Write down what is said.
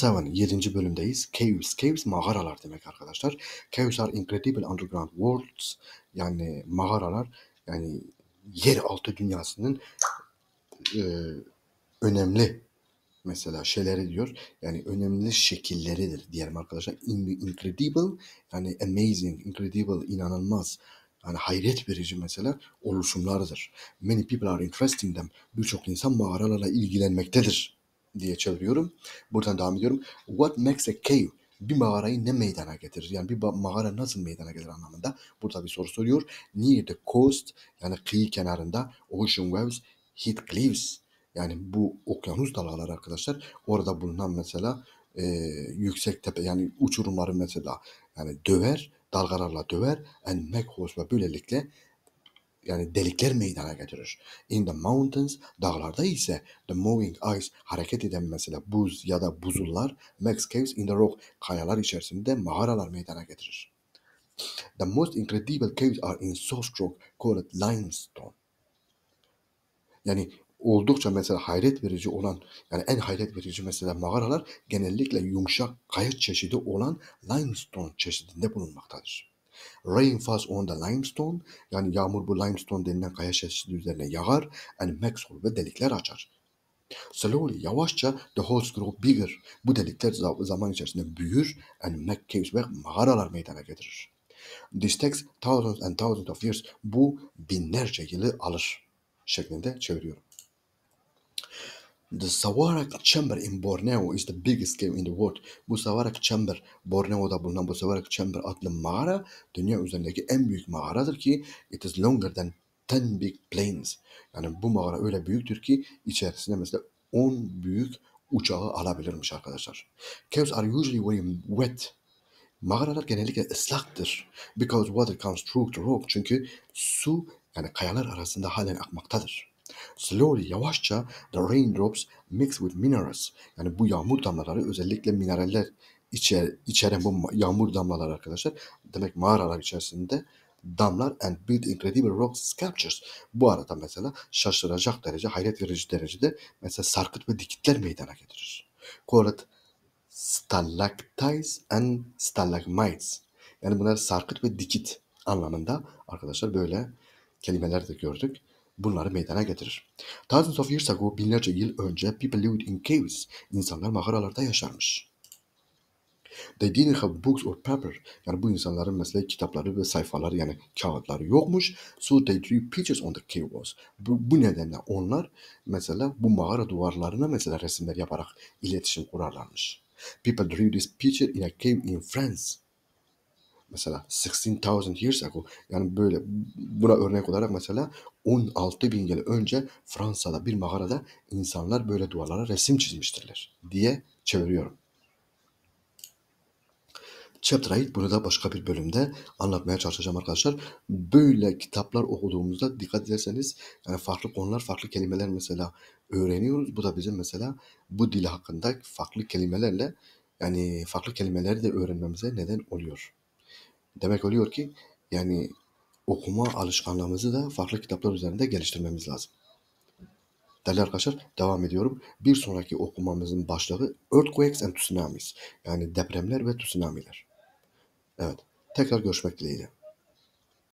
Chapter 7 7. bölümdeyiz. Caves. Caves mağaralar demek arkadaşlar. Caves are incredible underground worlds. Yani mağaralar yani yer altı dünyasının e, önemli mesela şeyleri diyor. Yani önemli şekilleridir diyelim arkadaşlar. In- Incredible yani amazing, incredible, inanılmaz. Yani hayret verici mesela oluşumlardır. Many people are interested in them. Birçok insan mağaralarla ilgilenmektedir diye çeviriyorum. Buradan devam ediyorum. What makes a cave? Bir mağarayı ne meydana getirir? Yani bir mağara nasıl meydana gelir anlamında. Burada bir soru soruyor. Near the coast yani kıyı kenarında ocean waves hit cliffs. Yani bu okyanus dalgaları arkadaşlar orada bulunan mesela e, yüksek tepe yani uçurumları mesela yani döver dalgalarla döver and make holes ve böylelikle yani delikler meydana getirir. In the mountains, dağlarda ise the moving ice, hareket eden mesela buz ya da buzullar, makes caves in the rock, kayalar içerisinde mağaralar meydana getirir. The most incredible caves are in soft rock called limestone. Yani oldukça mesela hayret verici olan yani en hayret verici mesela mağaralar genellikle yumuşak kaya çeşidi olan limestone çeşidinde bulunmaktadır. Rain falls on the limestone yani yağmur bu limestone denilen kaya çeşidi üzerine yağar and makes hole ve delikler açar. Slowly yavaşça the holes grow bigger. Bu delikler za- zaman içerisinde büyür and make caves ve mağaralar meydana getirir. This takes thousands and thousands of years. Bu binlerce yılı alır şeklinde çeviriyorum. The Sawarak Chamber in Borneo is the biggest cave in the world. Bu Sawarak Chamber, Borneo'da bulunan bu Sawarak Chamber adlı mağara dünya üzerindeki en büyük mağaradır ki it is longer than 10 big planes. Yani bu mağara öyle büyüktür ki içerisinde mesela 10 büyük uçağı alabilirmiş arkadaşlar. Caves are usually very wet. Mağaralar genellikle ıslaktır. Because water comes through the rock. Çünkü su yani kayalar arasında halen akmaktadır. Slowly, yavaşça the raindrops mix with minerals. Yani bu yağmur damlaları özellikle mineraller içer, içeren bu yağmur damlaları arkadaşlar. Demek mağaralar içerisinde damlar and build incredible rock sculptures. Bu arada mesela şaşıracak derece, hayret verici derecede mesela sarkıt ve dikitler meydana getirir. Called stalactites and stalagmites. Yani bunlar sarkıt ve dikit anlamında arkadaşlar böyle kelimeler de gördük. Bunları meydana getirir. Thousands of years ago, binlerce yıl önce people lived in caves. İnsanlar mağaralarda yaşarmış. They didn't have books or paper. Yani bu insanların mesela kitapları ve sayfaları yani kağıtları yokmuş. So they drew pictures on the cave walls. Bu, bu nedenle onlar mesela bu mağara duvarlarına mesela resimler yaparak iletişim kurarlarmış. People drew this picture in a cave in France. Mesela 16,000 years ago yani böyle buna örnek olarak mesela 16 bin yıl önce Fransa'da bir mağarada insanlar böyle duvarlara resim çizmiştirler diye çeviriyorum. Chapter 8 bunu da başka bir bölümde anlatmaya çalışacağım arkadaşlar. Böyle kitaplar okuduğumuzda dikkat ederseniz yani farklı konular, farklı kelimeler mesela öğreniyoruz. Bu da bizim mesela bu dil hakkında farklı kelimelerle yani farklı kelimeleri de öğrenmemize neden oluyor. Demek oluyor ki yani okuma alışkanlığımızı da farklı kitaplar üzerinde geliştirmemiz lazım. Değerli arkadaşlar devam ediyorum. Bir sonraki okumamızın başlığı Earthquakes and Tsunamis. Yani depremler ve tsunamiler. Evet. Tekrar görüşmek dileğiyle.